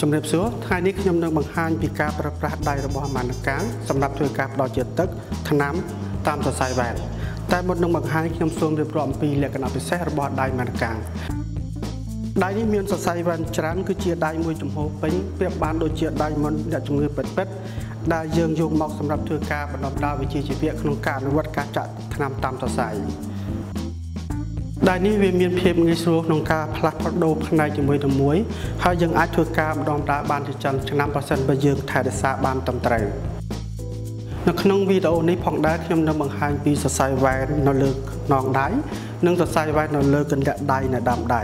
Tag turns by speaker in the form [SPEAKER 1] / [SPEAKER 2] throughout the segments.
[SPEAKER 1] ជំរាបសួរថ្ងៃនេះខ្ញុំនឹងបង្ហាញពីការប្រើប្រាស់ដៃរបស់ម៉ានកាងសម្រាប់ធ្វើការផ្ដល់ជាតិទឹកថ្នាំតាមសរសៃវ៉ែនតែមុននឹងបង្ហាញខ្ញុំសូមរៀបរាប់អំពីលក្ខណៈពិសេសរបស់ដៃម៉ានកាងដៃនេះមានសរសៃវ៉ែនច្រើនគឺជាដៃមួយចំហពេញប្រៀបបានដូចជាដៃមុនអ្នកជំងឺពិតពិតដែលយើងយកមកសម្រាប់ធ្វើការបណ្ដុះបណ្ដាលវិជ្ជាជីវៈក្នុងការអនុវត្តការចាក់ថ្នាំតាមសរសៃ ដែលនេះវាមានភាពងាយស្រួលក្នុងការផ្លាស់ប្ដូរផ្នែកជាមួយទៅមួយហើយយើងអាចធ្វើការម្ដងម្ដងបានជាច្រើនឆ្នាំប្រសិនបើយើងថែរក្សាបានត្រឹមត្រូវនៅក្នុងវីដេអូនេះផងដែរខ្ញុំនឹងបង្ហាញពីសរសៃវ៉ែននៅលើខ្នងដៃនិងសរសៃវ៉ែននៅលើកន្លាក់ដៃនៅដើមដៃ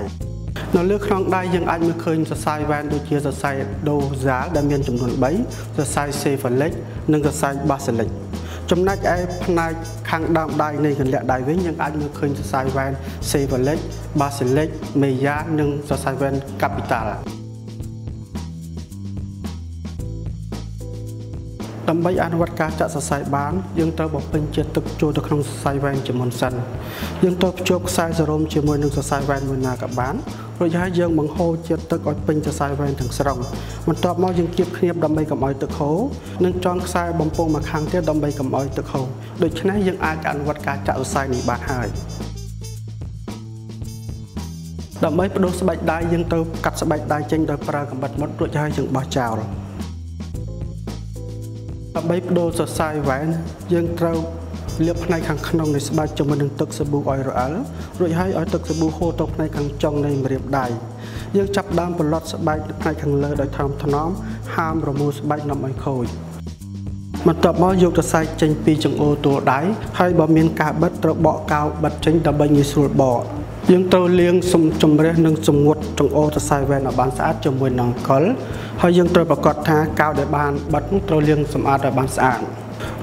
[SPEAKER 1] នៅលើខ្នងដៃយើងអាចមើលឃើញសរសៃវ៉ែនដូចជាសរសៃដូហ្សាលដែលមានចំនួន3សរសៃសេហ្វាលិកនិងសរសៃបាសាលិក ចំណែកឯផ្នែកខាងដើមដៃនៃកន្លាក់ដៃវិញយើងអាចមើលឃើញសរសៃវ៉ែន Sevalic, Basilic, Meya និងសរសៃវ៉ែន Capital ដើម្បីអនុវត្តការចាក់សរសៃបានយើងត្រូវបំពេញជាតិទឹកចូលទៅក្នុងសរសៃវ៉ែនជាមុនសិនយើងត្រូវភ្ជាប់ខ្សែសរោមជាមួយនឹងសរសៃវ៉ែនមួយណាក៏បានរួចហើយយើងបង្ហូរជាតិទឹកឲ្យពេញសរសៃវ៉ែនទាំងស្រុងបន្ទាប់មកយើងគៀបគ្នាដើម្បីកុំឲ្យទឹកហូរនិងចងខ្សែបំពង់មកខាងទៀតដើម្បីកុំឲ្យទឹកហូរដូច្នេះយើងអាចអនុវត្តការចាក់សរសៃនេះបានហើយដើម្បីបដូរស្បែកដៃយើងត្រូវកាត់ស្បែកដៃចេញដោយប្រើកាំបិតមុតរួចហើយយើងបោះចោល ដើម្បីបដូរសរសៃវ៉ែនយើងត្រូវលាបផ្នែកខាងក្នុងនៃស្បែកជាមួយនឹងទឹកសាប៊ូឲ្យរអិលរួចហើយឲ្យទឹកសាប៊ូហូរទៅផ្នែកខាងចុងនៃម្រាមដៃយើងចាប់ដើមប្រឡត់ស្បែកផ្នែកខាងលើដោយថមថ្នមហាមរមូលស្បែកនាំឲ្យខូចបន្ទាប់មកយកសរសៃចេញពីចង្អុលទួលដៃហើយបើមានការបិទត្រូវបកកៅបិទចេញដើម្បីងាយស្រួលបក យើងត្រូវលាងសំជំរះនិងសម្ងួតចង្អុលសរសៃវ៉ែនឲ្យបានស្អាតជាមួយនឹងអង្កុលហើយយើងត្រូវប្រកាសថាកៅដែលបានបិទត្រូវលាងសម្អាតឲ្យបានស្អាត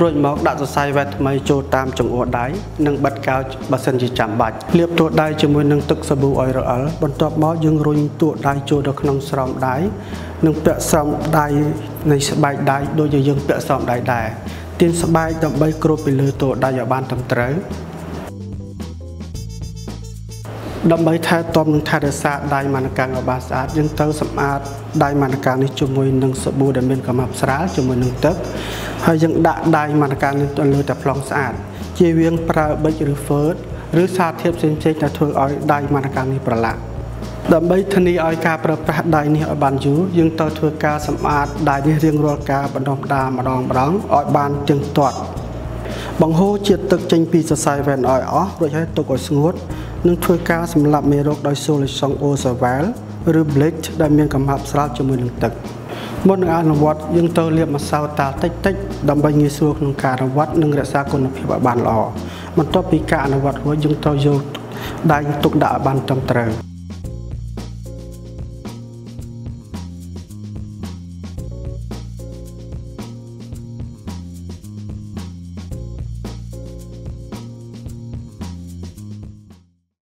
[SPEAKER 1] រួចមកដាក់សរសៃវ៉ែនថ្មីចូលតាមចង្អុលដៃនិងបិទកៅបើសិនជាចាំបាច់លាបតួដៃជាមួយនឹងទឹកសាប៊ូឲ្យរអិលបន្ទាប់មកយើងរុញតួដៃចូលទៅក្នុងស្រោមដៃនិងពាក់ស្រោមដៃនៃស្បែកដៃដូចជាយើងពាក់ស្រោមដៃដែរទាញស្បែកដើម្បីគ្របពីលើតួដៃឲ្យបានត្រឹមត្រូវ ដើម្បីថែទាំនិងថែរក្សាដៃម៉ានកាំងឲ្យបានស្អាតយើងត្រូវសម្អាតដៃម៉ានកាំងនេះជាមួយនឹងសាប៊ូដែលមានកម្រិតស្រាលជាមួយនឹងទឹកហើយយើងដាក់ដៃម៉ានកាំងនេះទៅលើតែប្លង់ស្អាតជៀសវាងប្រើប៊ិចឬហ្វឺតឬសារធាតុផ្សេងៗដែលធ្វើឲ្យដៃម៉ានកាំងនេះប្រឡាក់ដើម្បីធានាឲ្យការប្រើប្រាស់ដៃនេះឲ្យបានយូរយើងត្រូវធ្វើការសម្អាតដៃនេះរៀងរាល់ការបណ្ដុះបណ្ដាលម្ដងម្ដងឲ្យបានទៀងទាត់ បង្ហូរជាតិទឹកចេញពីសរសៃវ៉ែនឲ្យអស់រួចហើយទុកឲ្យស្ងួតនិងធ្វើការសម្លាប់មេរោគដោយ solution osaval ឬ bleach ដែលមានកំហាប់ស្រាលជាមួយនឹងទឹកមុននឹងអនុវត្តយើងត្រូវលាបម្សៅតាល់តិចតិចដើម្បីងាយស្រួលក្នុងការអនុវត្តនិងរក្សាគុណភាពឲ្យបានល្អបន្ទាប់ពីការអនុវត្តរួចយើងត្រូវយកដៃទុកដាក់ឲ្យបានត្រឹមត្រូវ